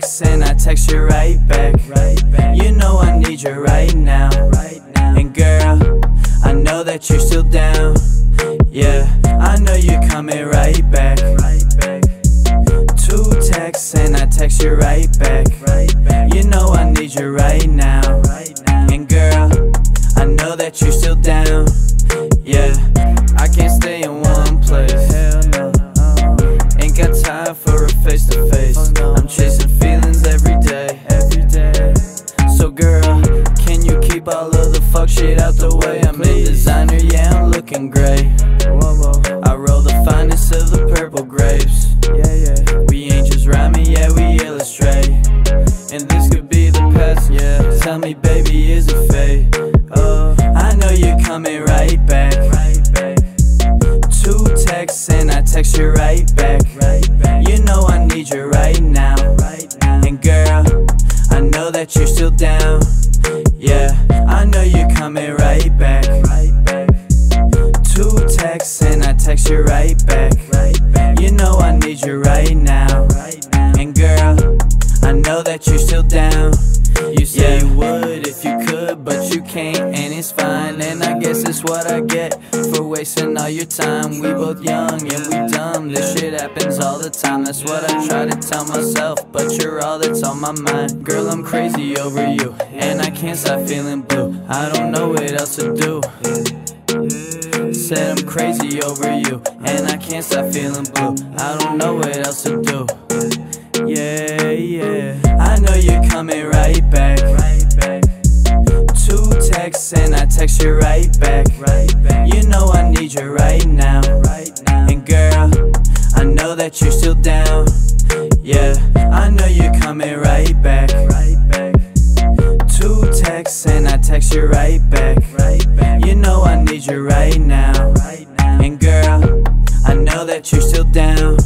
text and I text you right back. You know I need you right now. And girl, I know that you're still down. Yeah, I know you're coming right back. Two texts and I text you right back. You know I need you right now. And girl, I know that you're still down. Shit out the way? I'm a designer, yeah, I'm looking great. I roll the finest of the purple grapes. We ain't just rhyming, yeah, we illustrate. And this could be the past, yeah. Tell me, baby, is it fate? Oh, I know you're coming right back. Two texts and I text you right back. You know I need you right now. And girl, I know that you're still down. Coming right back. Two texts and I text you right back. You know I need you right now. And girl, I know that you're still down. You say you would if you could, but you can't, and it's fine. And I what I get for wasting all your time. We both young and we dumb. This shit happens all the time. That's what I try to tell myself, but you're all that's on my mind. Girl, I'm crazy over you, and I can't stop feeling blue. I don't know what else to do. Said I'm crazy over you, and I can't stop feeling blue. I don't know what else to do. Text you right back. You know I need you right now. And girl, I know that you're still down. Yeah, I know you're coming right back. Two texts and I text you right back. You know I need you right now. And girl, I know that you're still down.